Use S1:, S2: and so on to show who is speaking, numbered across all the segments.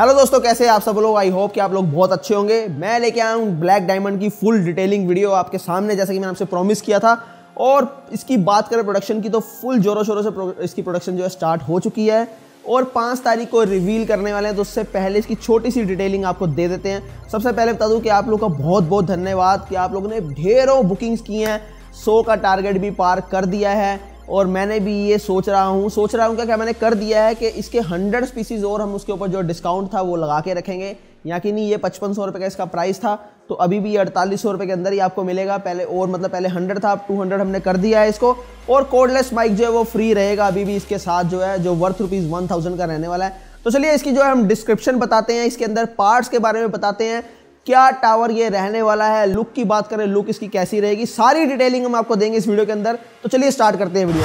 S1: Hello दोस्तों, कैसे आप सब लोग? आई होप कि आप लोग बहुत अच्छे होंगे। मैं लेके आया हूँ ब्लैक डायमंड की फुल डिटेलिंग वीडियो आपके सामने, जैसा कि मैंने आपसे प्रॉमिस किया था। और इसकी बात करें प्रोडक्शन की तो फुल जोरों शोरों से इसकी प्रोडक्शन जो है स्टार्ट हो चुकी है। और पाँच तारीख को रिवील करने वाले हैं तो उससे पहले इसकी छोटी सी डिटेलिंग आपको दे देते हैं। सबसे पहले बता दूँ कि आप लोग का बहुत बहुत धन्यवाद कि आप लोगों ने ढेरों बुकिंग्स की हैं। सौ का टारगेट भी पार कर दिया है। और मैंने भी ये सोच रहा हूँ, सोच रहा हूँ क्या क्या मैंने कर दिया है कि इसके हंड्रेड स्पीसीज और हम उसके ऊपर जो डिस्काउंट था वो लगा के रखेंगे। यहाँ की नहीं, ये पचपन सौ रुपये का इसका प्राइस था तो अभी भी ये अड़तालीस सौ रुपये के अंदर ही आपको मिलेगा। पहले और मतलब पहले हंड्रेड था, अब टू हंड्रेड हमने कर दिया है इसको। और कोडलेस माइक जो है वो फ्री रहेगा अभी भी इसके साथ जो है, जो वर्थ रुपीज़ वन थाउज़ेंड का रहने वाला है। तो चलिए इसकी जो है हम डिस्क्रिप्शन बताते हैं, इसके अंदर पार्ट्स के बारे में बताते हैं। क्या टावर ये रहने वाला है? लुक की बात करें लुक इसकी कैसी रहेगी? सारी डिटेलिंग हम आपको देंगे इस वीडियो के अंदर। तो चलिए स्टार्ट करते हैं वीडियो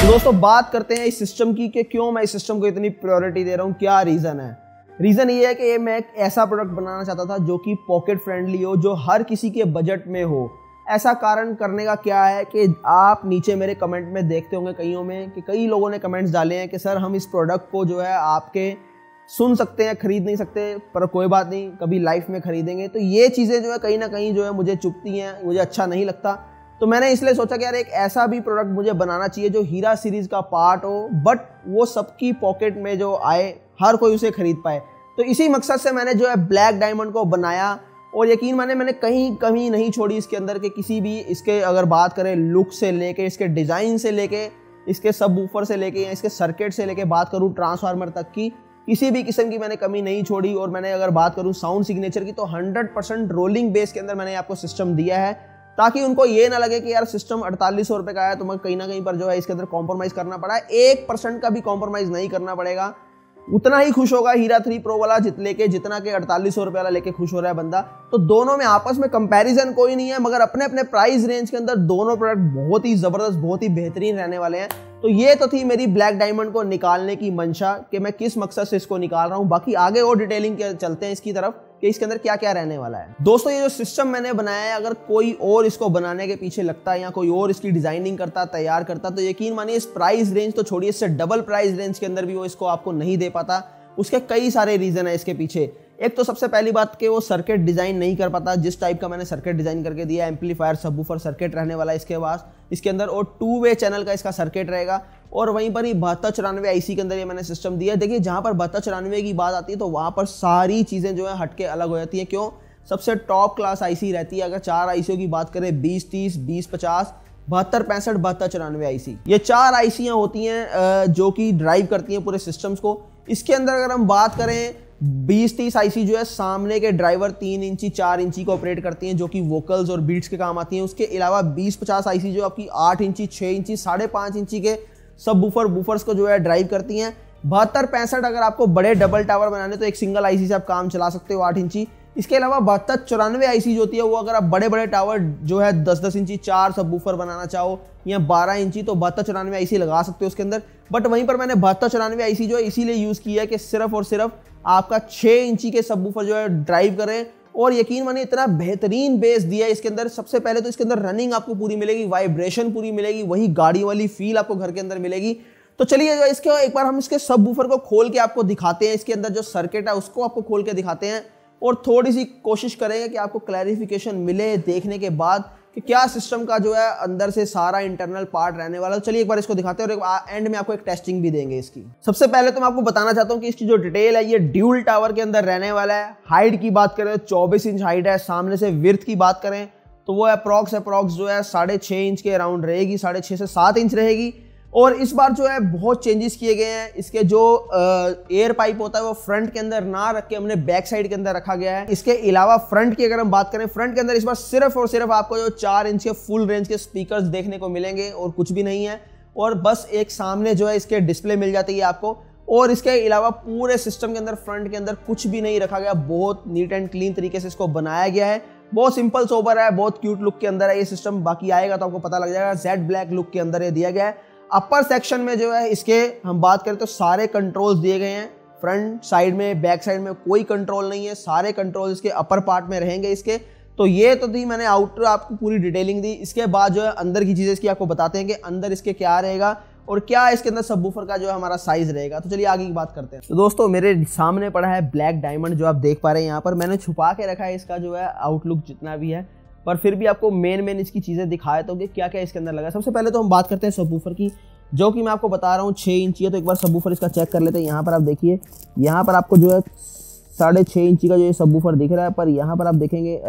S1: तो दोस्तों, बात करते हैं इस सिस्टम की कि क्यों मैं इस सिस्टम को इतनी प्रायोरिटी दे रहा हूँ, क्या रीज़न है? रीज़न ये है कि मैं एक ऐसा प्रोडक्ट बनाना चाहता था जो कि पॉकेट फ्रेंडली हो, जो हर किसी के बजट में हो। ऐसा कारण करने का क्या है कि आप नीचे मेरे कमेंट में देखते होंगे कईयों में कि कई लोगों ने कमेंट्स डाले हैं कि, सर, हम इस प्रोडक्ट को जो है आपके सुन सकते हैं, खरीद नहीं सकते, पर कोई बात नहीं, कभी लाइफ में खरीदेंगे। तो ये चीज़ें जो है कहीं ना कहीं जो है मुझे चुपती हैं, मुझे अच्छा नहीं लगता। तो मैंने इसलिए सोचा कि यार एक ऐसा भी प्रोडक्ट मुझे बनाना चाहिए जो हीरा सीरीज़ का पार्ट हो बट वो सबकी पॉकेट में जो आए, हर कोई उसे खरीद पाए। तो इसी मकसद से मैंने जो है ब्लैक डायमंड को बनाया। और यकीन माने मैंने कहीं कमी नहीं छोड़ी इसके अंदर के किसी भी, इसके अगर बात करें लुक से लेके, इसके डिज़ाइन से लेके, इसके सब ऊपर से लेके या इसके सर्किट से लेके बात करूँ ट्रांसफार्मर तक की, किसी भी किस्म की मैंने कमी नहीं छोड़ी और मैंने अगर बात करूँ साउंड सिग्नेचर की तो 100% रोलिंग बेस के अंदर मैंने आपको सिस्टम दिया है, ताकि उनको ये ना लगे कि यार सिस्टम अड़तालीस सौ रुपये का है तो मैं कहीं ना कहीं पर जो है इसके अंदर कॉम्प्रोमाइज़ करना पड़ा है। एक परसेंट का भी कॉम्प्रोमाइज़ नहीं करना पड़ेगा। उतना ही खुश होगा हीरा थ्री प्रो वाला जित लेके, जितना के अड़तालीस सौ रुपये वाला लेके खुश हो रहा है बंदा। तो दोनों में आपस में कंपैरिजन कोई नहीं है, मगर अपने अपने प्राइस रेंज के अंदर दोनों प्रोडक्ट बहुत ही ज़बरदस्त, बहुत ही बेहतरीन रहने वाले हैं। तो ये तो थी मेरी ब्लैक डायमंड को निकालने की मंशा कि मैं किस मकसद से इसको निकाल रहा हूँ। बाकी आगे और डिटेलिंग चलते हैं इसकी तरफ़ कि इसके अंदर क्या क्या रहने वाला है। दोस्तों, ये जो सिस्टम मैंने बनाया है, अगर कोई और इसको बनाने के पीछे लगता है या कोई और इसकी डिज़ाइनिंग करता, तैयार करता तो यकीन मानिए इस प्राइस रेंज तो छोड़िए, इससे डबल प्राइस रेंज के अंदर भी वो इसको आपको नहीं दे पाता। उसके कई सारे रीजन है इसके पीछे। एक तो सबसे पहली बात कि वो सर्किट डिज़ाइन नहीं कर पाता। जिस टाइप का मैंने सर्किट डिज़ाइन करके दिया एम्पलीफायर सबवूफर सर्किट रहने वाला है इसके पास। इसके अंदर और टू वे चैनल का इसका सर्किट रहेगा। और वहीं पर ही बहत्तर चौरानवे आई के अंदर ये मैंने सिस्टम दिया देखिए, जहाँ पर बहत्तर चौरानवे की बात आती है तो वहाँ पर सारी चीज़ें जो है हटके अलग हो जाती हैं। क्यों? सबसे टॉप क्लास आईसी रहती है। अगर चार आईसीओ की बात करें बीस तीस बीस पचास बहत्तर पैंसठ बहत्तर चौरानवे आईसी ये चार आईसियाँ होती हैं जो कि ड्राइव करती हैं पूरे सिस्टम्स को। इसके अंदर अगर हम बात करें बीस तीस आईसी जो है, सामने के ड्राइवर तीन इंची, चार इंची को ऑपरेट करती हैं, जो कि वोकल्स और बीट्स के काम आती हैं। उसके अलावा बीस पचास आईसी जो आपकी आठ इंची छः इंची, साढ़े पाँच इंची के सब बुफर बूफर्स को जो है ड्राइव करती हैं। बहत्तर पैंसठ अगर आपको बड़े डबल टावर बनाने तो एक सिंगल आईसी से आप काम चला सकते हो आठ इंची। इसके अलावा बहत्तर चौरानवे आईसी जो होती है, वो अगर आप बड़े बड़े टावर जो है दस दस इंची, चार सब बूफर बनाना चाहो या बारह इंची तो बहत्तर चौरानवे आईसी लगा सकते हो उसके अंदर। बट वहीं पर मैंने बहत्तर चौरानवे आईसी जो है इसीलिए यूज़ किया है कि सिर्फ़ और सिर्फ़ आपका छः इंची के सब बूफर जो है ड्राइव करें और यकीन मानिए इतना बेहतरीन बेस दिया है इसके अंदर। सबसे पहले तो इसके अंदर रनिंग आपको पूरी मिलेगी वाइब्रेशन पूरी मिलेगी, वही गाड़ी वाली फील आपको घर के अंदर मिलेगी। तो चलिए जो इसके एक बार हम इसके सब बूफर को खोल के आपको दिखाते हैं। इसके अंदर जो सर्किट है, उसको आपको खोल के दिखाते हैं। और थोड़ी सी कोशिश करेंगे कि आपको क्लैरिफिकेशन मिले देखने के बाद कि क्या सिस्टम का जो है अंदर से सारा इंटरनल पार्ट रहने वाला है। चलिए एक बार इसको दिखाते हैं और एंड में आपको एक टेस्टिंग भी देंगे इसकी। सबसे पहले तो मैं आपको बताना चाहता हूँ कि इसकी जो डिटेल है, ये ड्यूल टावर के अंदर रहने वाला है। हाइट की बात करें तो चौबीस इंच हाइट है। सामने से विर्थ की बात करें तो वो अप्रॉक्स अप्रॉक्स जो है साढ़े छः इंच के अराउंड रहेगी, साढ़े छः से सात इंच रहेगी। और इस बार जो है बहुत चेंजेस किए गए हैं। इसके जो एयर पाइप होता है वो फ्रंट के अंदर ना रख के हमने बैक साइड के अंदर रखा गया है। इसके अलावा फ्रंट की अगर हम बात करें फ्रंट के अंदर इस बार सिर्फ़ और सिर्फ़ आपको जो चार इंच के फुल रेंज के स्पीकर देखने को मिलेंगे और कुछ भी नहीं है। और बस एक सामने जो है इसके डिस्प्ले मिल जाती है आपको। और इसके अलावा पूरे सिस्टम के अंदर फ्रंट के अंदर कुछ भी नहीं रखा गया। बहुत नीट एंड क्लीन तरीके से इसको बनाया गया है। बहुत सिंपल सोबर है, बहुत क्यूट लुक के अंदर है ये सिस्टम बाकी आएगा तो आपको पता लग जाएगा। जेड ब्लैक लुक के अंदर ये दिया गया है। अपर सेक्शन में जो है, इसके हम बात करें तो सारे कंट्रोल्स दिए गए हैं। फ्रंट साइड में बैक साइड में कोई कंट्रोल नहीं है। सारे कंट्रोल इसके अपर पार्ट में रहेंगे इसके। तो ये तो थी मैंने आउटर आपको पूरी डिटेलिंग दी। इसके बाद जो है, अंदर की चीज़ें इसकी आपको बताते हैं कि अंदर इसके क्या रहेगा और क्या इसके अंदर सब का जो है हमारा साइज़ रहेगा। तो चलिए आगे की बात करते हैं। तो दोस्तों, मेरे सामने पड़ा है ब्लैक डायमंड जो आप देख पा रहे हैं यहाँ पर। मैंने छुपा के रखा है इसका जो है आउटलुक जितना भी है। पर फिर भी आपको मेन मेन इसकी चीज़ें दिखाए तो कि क्या क्या इसके अंदर लगा सबसे पहले तो हम बात करते हैं सब की, जो कि मैं आपको बता रहा हूँ छः इंची है तो एक बार सब इसका चेक कर लेते हैं। यहाँ पर आप देखिए, यहाँ पर आपको जो है साढ़े छः इंची का जो ये सब दिख रहा है, पर यहाँ पर आप देखेंगे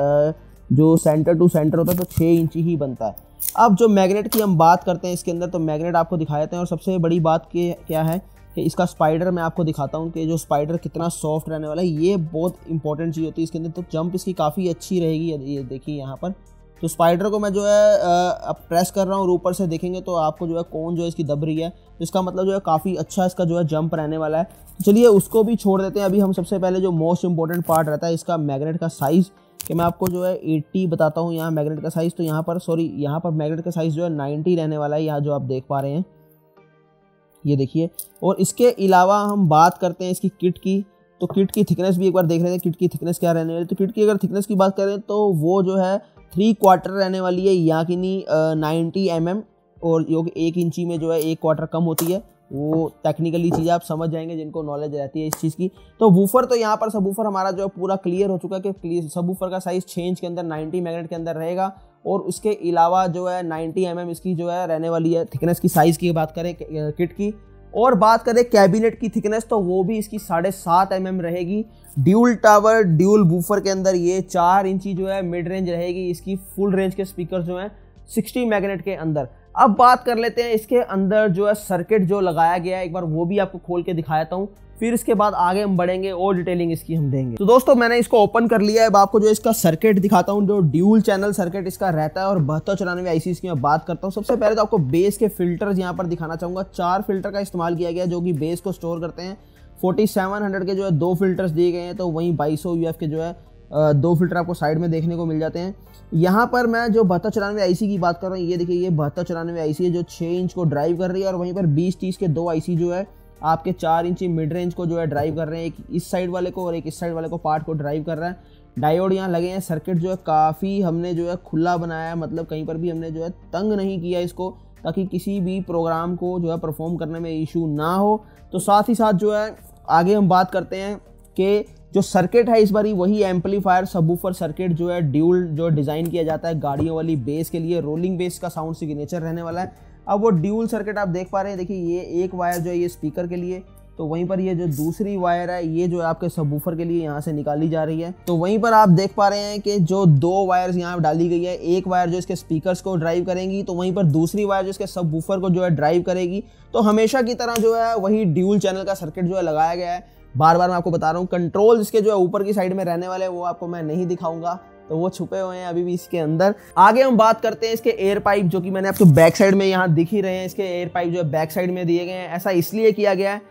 S1: जो सेंटर टू सेंटर होता है तो छः इंची ही बनता है। अब जो मैग्नेट की हम बात करते हैं इसके अंदर तो मैग्नेट आपको दिखा देते हैं। और सबसे बड़ी बात के, क्या है इसका स्पाइडर मैं आपको दिखाता हूँ कि जो स्पाइडर कितना सॉफ्ट रहने वाला है, ये बहुत इंपॉर्टेंट चीज़ होती है इसके अंदर। तो जंप इसकी काफ़ी अच्छी रहेगी, ये देखिए यहाँ पर। तो स्पाइडर को मैं जो है अब प्रेस कर रहा हूँ ऊपर से देखेंगे तो आपको जो है कौन जो है इसकी दब रही है। तो इसका मतलब जो है काफ़ी अच्छा इसका जो है जंप रहने वाला है। चलिए उसको भी छोड़ देते हैं। अभी हम सबसे पहले जो मोस्ट इंपॉर्टेंट पार्ट रहता है इसका मैग्नेट का साइज़ कि मैं आपको जो है 80 बताता हूँ यहाँ मैग्नेट का साइज़ तो यहाँ पर सॉरी यहाँ पर मैग्नेट का साइज़ जो है 90 रहने वाला है, यहाँ जो आप देख पा रहे हैं। ये देखिए। और इसके अलावा हम बात करते हैं इसकी किट की। तो किट की थिकनेस भी एक बार देख रहे थे, किट की थिकनेस क्या रहने वाली तो किट की अगर थिकनेस की बात करें तो वो जो है थ्री क्वार्टर रहने वाली है नहीं नाइन्टी एम एम और जो एक इंची में जो है एक क्वार्टर कम होती है। वो टेक्निकली चीज़ें आप समझ जाएँगे जिनको नॉलेज रहती है इस चीज़ की। तो वूफर तो यहाँ पर सब वूफर हमारा जो है पूरा क्लियर हो चुका है कि सब वूफर का साइज़ छः इंच के अंदर 90 मैग्नेट के अंदर रहेगा और उसके अलावा जो है 90 एम mm इसकी जो है रहने वाली है थिकनेस की साइज़ की बात करें किट की। और बात करें कैबिनेट की थिकनेस तो वो भी इसकी साढ़े सात एम mm रहेगी। ड्यूल टावर ड्यूल बूफर के अंदर ये चार इंची जो है मिड रेंज रहेगी। इसकी फुल रेंज के स्पीकर जो हैं 60 मैग्नेट के अंदर। अब बात कर लेते हैं इसके अंदर जो है सर्किट जो लगाया गया है। एक बार वो भी आपको खोल के दिखाता हूँ। फिर इसके बाद आगे हम बढ़ेंगे और डिटेलिंग इसकी हम देंगे। तो दोस्तों, मैंने इसको ओपन कर लिया है। अब आपको जो इसका सर्किट दिखाता हूँ, जो ड्यूल चैनल सर्किट इसका रहता है और बहत्तर चौरानवे आई की मैं बात करता हूँ। सबसे पहले तो आपको बेस के फिल्टर्स यहाँ पर दिखाना चाहूँगा। चार फ़िल्टर का इस्तेमाल किया गया जो कि बेस को स्टोर करते हैं। 4700 के जो है दो फिल्टर्स दिए गए हैं। तो वहीं बाईस सौ के जो है दो फ़िल्टर आपको साइड में देखने को मिल जाते हैं। यहाँ पर मैं जो बहत्तर चौरानवे आई की बात कर रहा हूँ, ये देखिए, ये बहत्तर चौरानवे आई है, जो छः इंच को ड्राइव कर रही है और वहीं पर बीस तीस के दो आईसी जो है, आपके चार इंची मिड रेंज को जो है ड्राइव कर रहे हैं। एक इस साइड वाले को और एक इस साइड वाले को पार्ट को ड्राइव कर रहा है। डायोड यहाँ लगे हैं सर्किट जो है काफ़ी हमने जो है खुला बनाया है मतलब कहीं पर भी हमने जो है तंग नहीं किया इसको, ताकि किसी भी प्रोग्राम को जो है परफॉर्म करने में इशू ना हो। तो साथ ही साथ जो है, आगे हम बात करते हैं कि जो सर्किट है इस बारी वही एम्पलीफायर सबूफर सर्किट जो है ड्यूल जो डिज़ाइन किया जाता है गाड़ियों वाली बेस के लिए रोलिंग बेस का साउंड सिग्नेचर रहने वाला है। अब वो ड्यूल सर्किट आप देख पा रहे हैं, देखिए ये एक वायर जो है, ये स्पीकर के लिए तो वहीं पर ये जो दूसरी वायर है, ये जो है आपके सबूफर के लिए यहाँ से निकाली जा रही है। तो वहीं पर आप देख पा रहे हैं कि जो दो वायर्स यहाँ डाली गई है, एक वायर जो इसके स्पीकर्स को ड्राइव करेंगी तो वहीं पर दूसरी वायर जो इसके सबूफर को जो है ड्राइव करेगी। तो हमेशा की तरह जो है, वही ड्यूल चैनल का सर्किट जो है लगाया गया है। बार बार मैं आपको बता रहा हूँ कंट्रोल इसके जो है ऊपर की साइड में रहने वाले वो आपको मैं नहीं दिखाऊँगा। तो वो छुपे हुए हैं अभी भी इसके अंदर। आगे हम बात करते हैं इसके एयर पाइप जो कि मैंने आपको बैक साइड में यहाँ दिख ही रहे हैं। इसके एयर पाइप जो है बैक साइड में दिए गए हैं। ऐसा इसलिए किया गया है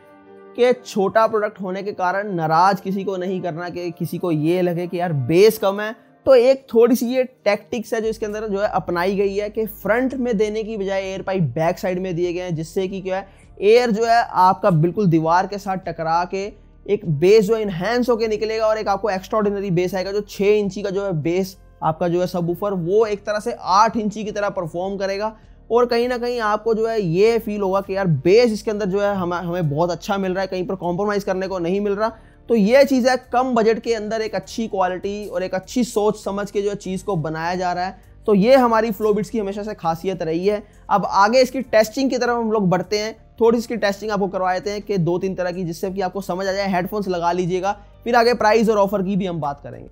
S1: कि छोटा प्रोडक्ट होने के कारण नाराज़ किसी को नहीं करना कि किसी को ये लगे कि यार बेस कम है। तो एक थोड़ी सी ये टैक्टिक्स है जो इसके अंदर जो है अपनाई गई है कि फ्रंट में देने की बजाय एयर पाइप बैक साइड में दिए गए हैं, जिससे कि क्या है एयर जो है आपका बिल्कुल दीवार के साथ टकरा के एक बेस जो इनहेंस होकर निकलेगा और एक आपको एक्स्ट्रॉर्डिनरी बेस आएगा, जो छः इंची का जो है बेस आपका जो है सब वो एक तरह से आठ इंची की तरह परफॉर्म करेगा। और कहीं ना कहीं आपको जो है ये फील होगा कि यार बेस इसके अंदर जो है हमें हमें बहुत अच्छा मिल रहा है, कहीं पर कॉम्प्रोमाइज़ करने को नहीं मिल रहा। तो ये चीज़ है, कम बजट के अंदर एक अच्छी क्वालिटी और एक अच्छी सोच समझ के जो चीज़ को बनाया जा रहा है। तो ये हमारी फ्लोबिट्स की हमेशा से खासियत रही है। अब आगे इसकी टेस्टिंग की तरफ़ हम लोग बढ़ते हैं। थोड़ी इसकी टेस्टिंग आपको करवाते हैं कि दो तीन तरह की, जिससे कि आपको समझ आ जाए हेडफोन्स लगा लीजिएगा, फिर आगे प्राइस और ऑफ़र की भी हम बात करेंगे।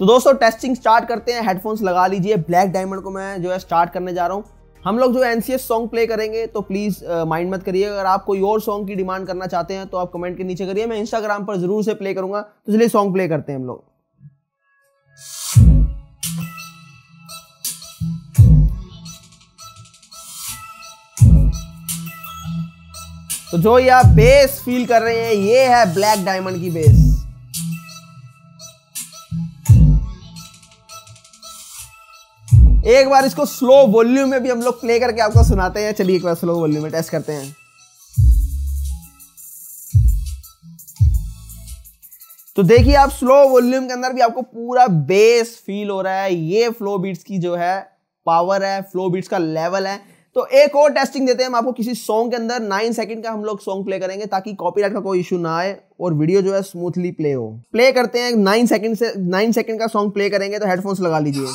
S1: तो दोस्तों टेस्टिंग स्टार्ट करते हैं हेडफोन्स लगा लीजिए। ब्लैक डायमंड को मैं जो है स्टार्ट करने जा रहा हूँ। हम लोग जो एनसीएस सॉन्ग प्ले करेंगे तो प्लीज़ माइंड मत करिए अगर आप कोई और सॉन्ग की डिमांड करना चाहते हैं तो आप कमेंट के नीचे करिए। मैं इंस्टाग्राम पर ज़रूर से प्ले करूँगा। तो इसलिए सॉन्ग प्ले करते हैं हम लोग। तो जो ये आप बेस फील कर रहे हैं, ये है ब्लैक डायमंड की बेस एक बार इसको स्लो वॉल्यूम में भी हम लोग प्ले करके आपको सुनाते हैं। चलिए एक बार स्लो वॉल्यूम में टेस्ट करते हैं। तो देखिए आप स्लो वॉल्यूम के अंदर भी आपको पूरा बेस फील हो रहा है। ये फ्लो बीट्स की जो है पावर है फ्लो बीट्स का लेवल है। तो एक और टेस्टिंग देते हैं हम आपको किसी सॉन्ग के अंदर नाइन सेकंड का हम लोग सॉन्ग प्ले करेंगे ताकि कॉपीराइट का कोई इशू ना आए और वीडियो जो है स्मूथली प्ले हो। प्ले करते हैं नाइन सेकंड से नाइन सेकंड का सॉन्ग प्ले करेंगे तो हेडफोन्स लगा लीजिए।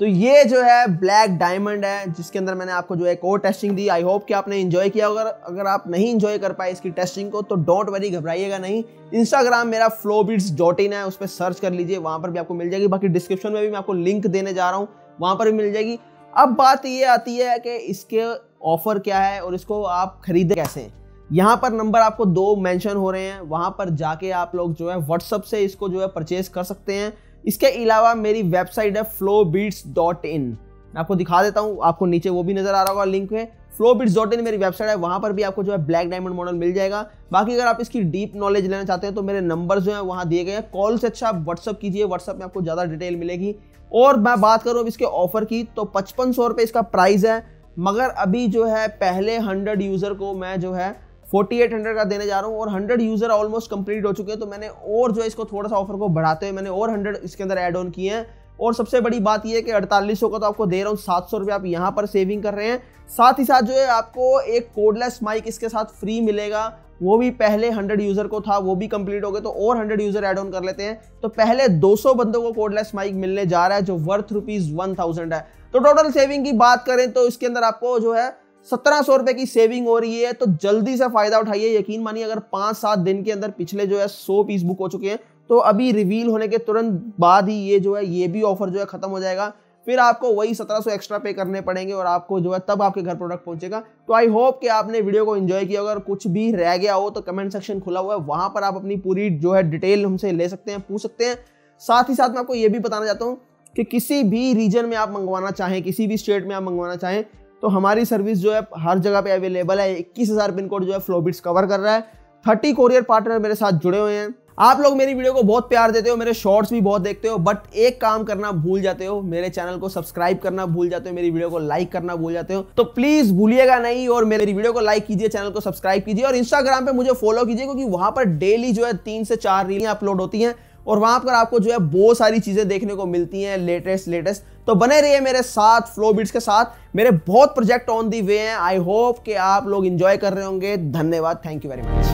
S1: तो ये जो है ब्लैक डायमंड है, जिसके अंदर मैंने आपको जो है और टेस्टिंग दी। आई होप कि आपने इन्जॉय किया। अगर अगर आप नहीं इन्जॉय कर पाए इसकी टेस्टिंग को तो डोंट वरी घबराइएगा नहीं। इंस्टाग्राम मेरा फ्लोबिट्स डॉट इन है, उस पर सर्च कर लीजिए, वहाँ पर भी आपको मिल जाएगी। बाकी डिस्क्रिप्शन में भी मैं आपको लिंक देने जा रहा हूँ, वहाँ पर भी मिल जाएगी। अब बात ये आती है कि इसके ऑफ़र क्या है और इसको आप खरीदे कैसे यहाँ पर नंबर आपको दो मेंशन हो रहे हैं। वहाँ पर जाके आप लोग जो है व्हाट्सअप से इसको जो है परचेज कर सकते हैं। इसके अलावा मेरी वेबसाइट है फ्लो मैं आपको दिखा देता हूँ, आपको नीचे वो भी नज़र आ रहा होगा, लिंक है। फ्लो बिट्स डॉट इन मेरी वेबसाइट है, वहाँ पर भी आपको जो है ब्लैक डायमंड मॉडल मिल जाएगा। बाकी अगर आप इसकी डीप नॉलेज लेना चाहते हैं तो मेरे नंबर जो है वहाँ दिए गए हैं। कॉल से अच्छा आप व्हाट्सअप कीजिए, व्हाट्सअप में आपको ज़्यादा डिटेल मिलेगी। और मैं बात करूँ अब इसके ऑफ़र की तो पचपन सौ इसका प्राइस है, मगर अभी जो है पहले हंड्रेड यूज़र को मैं जो है 4800 का देने जा रहा हूँ और 100 यूज़र ऑलमोस्ट कंप्लीट हो चुके हैं तो मैंने और जो है इसको थोड़ा सा ऑफ़र को बढ़ाते हुए मैंने और 100 इसके अंदर ऐड ऑन किए हैं। और सबसे बड़ी बात यह है कि अड़तालीस का तो आपको दे रहा हूँ, सात सौ आप यहाँ पर सेविंग कर रहे हैं। साथ ही साथ जो है आपको एक कोडलेस माइक इसके साथ फ्री मिलेगा। वो भी पहले 100 यूज़र को था, वो भी कंप्लीट हो गए तो और 100 यूज़र ऐड ऑन कर लेते हैं। तो पहले 200 बंदों को कोडलेस माइक मिलने जा रहा है, जो वर्थ रुपीज़ वन है। तो टोटल सेविंग की बात करें तो इसके अंदर आपको जो है सत्रह सौ रुपए की सेविंग हो रही है तो जल्दी से फ़ायदा उठाइए। यकीन मानिए, अगर पाँच सात दिन के अंदर पिछले जो है सौ पीस बुक हो चुके हैं तो अभी रिवील होने के तुरंत बाद ही ये जो है, ये भी ऑफ़र जो है खत्म हो जाएगा। फिर आपको वही सत्रह सौ एक्स्ट्रा पे करने पड़ेंगे और आपको जो है तब आपके घर प्रोडक्ट पहुंचेगा। तो आई होप कि आपने वीडियो को एंजॉय किया। अगर कुछ भी रह गया हो तो कमेंट सेक्शन खुला हुआ है। वहाँ पर आप अपनी पूरी जो है डिटेल हमसे ले सकते हैं, पूछ सकते हैं। साथ ही साथ मैं आपको ये भी बताना चाहता हूँ कि किसी भी रीजन में आप मंगवाना चाहें, किसी भी स्टेट में आप मंगवाना चाहें तो हमारी सर्विस जो है हर जगह पे अवेलेबल है। इक्कीस हज़ार पिन कोड जो है फ्लोबिट्स कवर कर रहा है। थर्टी कोरियर पार्टनर मेरे साथ जुड़े हुए हैं। आप लोग मेरी वीडियो को बहुत प्यार देते हो, मेरे शॉर्ट्स भी बहुत देखते हो बट एक काम करना भूल जाते हो, मेरे चैनल को सब्सक्राइब करना भूल जाते हो, मेरी वीडियो को लाइक करना भूल जाते हो तो प्लीज़ भूलिएगा नहीं और मेरी वीडियो को लाइक कीजिए चैनल को सब्सक्राइब कीजिए और इंस्टाग्राम पे मुझे फॉलो कीजिए, क्योंकि वहाँ पर डेली जो है तीन से चार रीलें अपलोड होती हैं। और वहाँ पर आपको जो है बहुत सारी चीज़ें देखने को मिलती हैं लेटेस्ट लेटेस्ट तो बने रहिए मेरे साथ फ्लो बीट्स के साथ। मेरे बहुत प्रोजेक्ट ऑन दी वे हैं। आई होप कि आप लोग इंजॉय कर रहे होंगे। धन्यवाद। Thank you very much